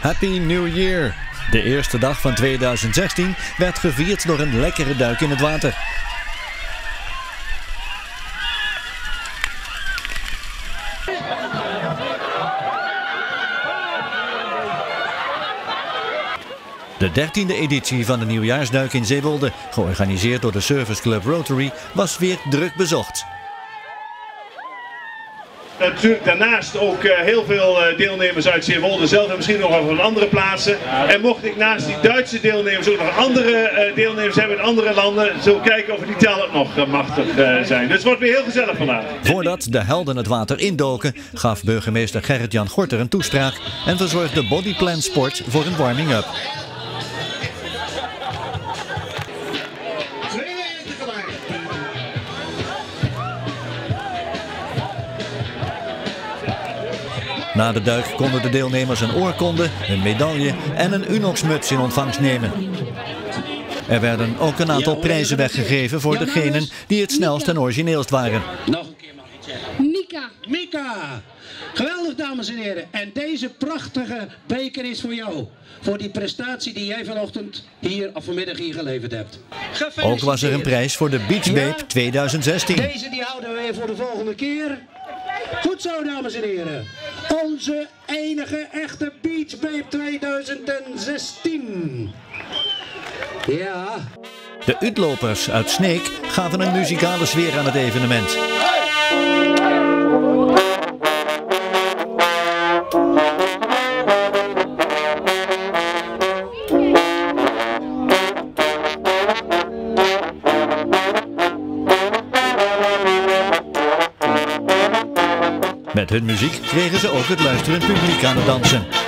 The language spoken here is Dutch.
Happy New Year! De eerste dag van 2016 werd gevierd door een lekkere duik in het water. De dertiende editie van de nieuwjaarsduik in Zeewolde, georganiseerd door de Service Club Rotary, was weer druk bezocht. Natuurlijk daarnaast ook uh, heel veel uh, deelnemers uit Zeewolde zelf en misschien nog wel van andere plaatsen. En mocht ik naast die Duitse deelnemers ook nog andere uh, deelnemers hebben in andere landen, zullen we kijken of die tel ook nog machtig zijn. Dus het wordt weer heel gezellig vandaag. Voordat de helden het water indoken, gaf burgemeester Gerrit-Jan Gorter een toespraak en verzorgde Bodyplan Sport voor een warming-up. Na de duik konden de deelnemers een oorkonde, een medaille en een Unox-muts in ontvangst nemen. Er werden ook een aantal prijzen weggegeven voor degenen die het snelst en origineelst waren. Nog een keer mag ik zeggen. Mika. Mika. Geweldig dames en heren. En deze prachtige beker is voor jou. Voor die prestatie die jij vanochtend hier of vanmiddag hier geleverd hebt. Ook was er een prijs voor de Beach Babe ja, 2016. Deze die houden we weer voor de volgende keer. Goed zo, dames en heren. Onze enige echte Beach Babe 2016. Ja. De Utlopers uit Sneek gaven een muzikale sfeer aan het evenement. Met hun muziek kregen ze ook het luisterend publiek aan het dansen.